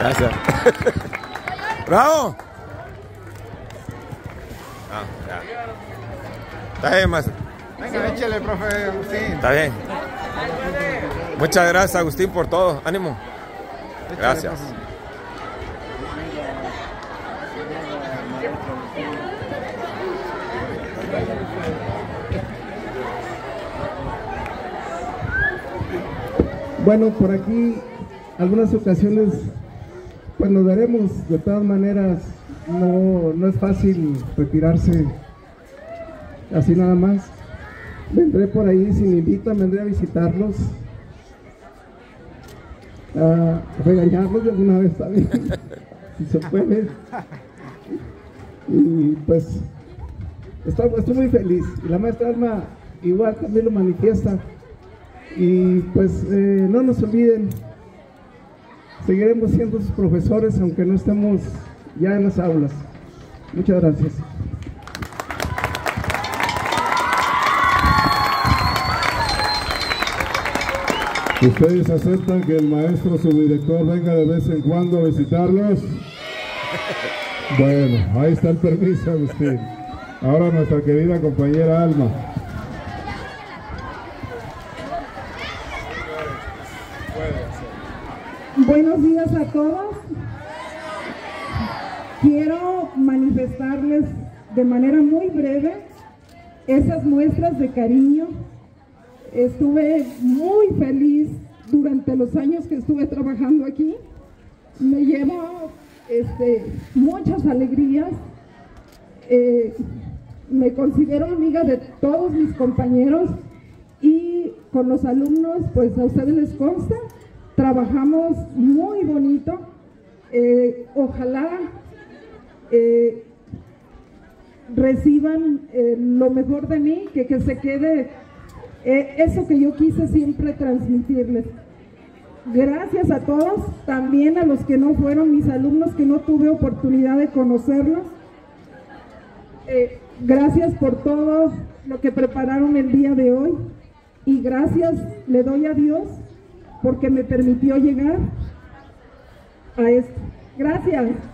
Gracias. ¡Bravo! Ah, ya. Está bien, maestro. Venga, échale, profe Agustín. Está bien. Muchas gracias, Agustín, por todo. Ánimo. Gracias. Bueno, por aquí algunas ocasiones pues nos veremos, de todas maneras no, no es fácil retirarse así nada más. Vendré por ahí, si me invitan, vendré a visitarlos, a regañarlos de alguna vez también, si se puede. Y pues estoy, muy feliz. Y la maestra Alma igual también lo manifiesta. Y pues eh, no nos olviden, seguiremos siendo sus profesores aunque no estemos ya en las aulas. Muchas gracias. ¿Ustedes aceptan que el maestro subdirector venga de vez en cuando a visitarlos? Bueno, ahí está el permiso, Agustín. Ahora nuestra querida compañera Alma. Buenos días a todos. Quiero manifestarles de manera muy breve esas muestras de cariño. Estuve muy feliz durante los años que estuve trabajando aquí. Me llevo este, muchas alegrías. Eh, me considero amiga de todos mis compañeros y con los alumnos, pues a ustedes les consta, trabajamos muy bonito. Eh, ojalá eh, reciban eh, lo mejor de mí, que, que se quede eso que yo quise siempre transmitirles. Gracias a todos, también a los que no fueron mis alumnos, que no tuve oportunidad de conocerlos. Gracias por todo lo que prepararon el día de hoy y gracias le doy a Dios porque me permitió llegar a esto. Gracias.